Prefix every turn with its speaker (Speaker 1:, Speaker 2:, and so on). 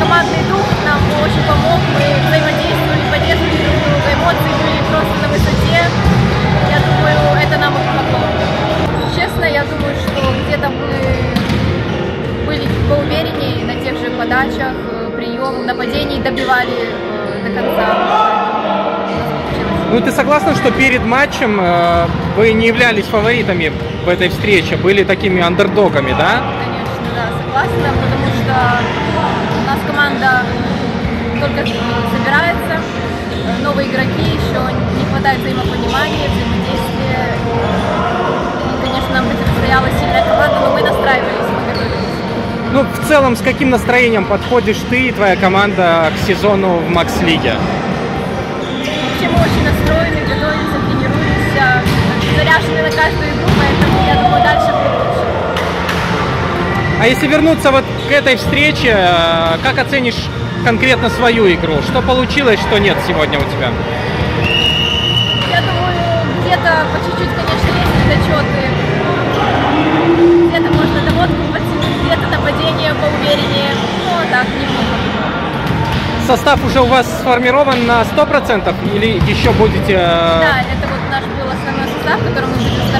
Speaker 1: командный дух нам очень помог, мы взаимодействовали, поддерживали друг друга, эмоции были просто на высоте. Я думаю, это нам и помогло. Честно, я думаю, что где-то мы были поувереннее на тех же подачах, приемах, нападений добивали э, до конца.
Speaker 2: Ну ты согласна, что перед матчем э, вы не являлись фаворитами в этой встрече, были такими андердогами, да?
Speaker 1: Конечно, да, согласна, потому нас команда только собирается, новые игроки, еще не хватает взаимопонимания, взаимодействия. И, конечно, нам противостояла сильная команда, но мы настраивались, мы готовились.
Speaker 2: Ну, в целом, с каким настроением подходишь ты и твоя команда к сезону в Макс-лиге?
Speaker 1: Вообще мы очень настроены, готовимся, тренируемся, заряжены на каждую игру,
Speaker 2: А если вернуться вот к этой встрече, э, как оценишь конкретно свою игру? Что получилось, что нет сегодня у тебя?
Speaker 1: Я думаю, где-то по чуть-чуть, конечно, есть недочеты. Где-то можно доводку подтянуть, где-то нападение поувереннее. Ну, а так, неплохо.
Speaker 2: Состав уже у вас сформирован на 100% или еще будете... э,
Speaker 1: Да, это вот наш был основной состав, в котором мы будем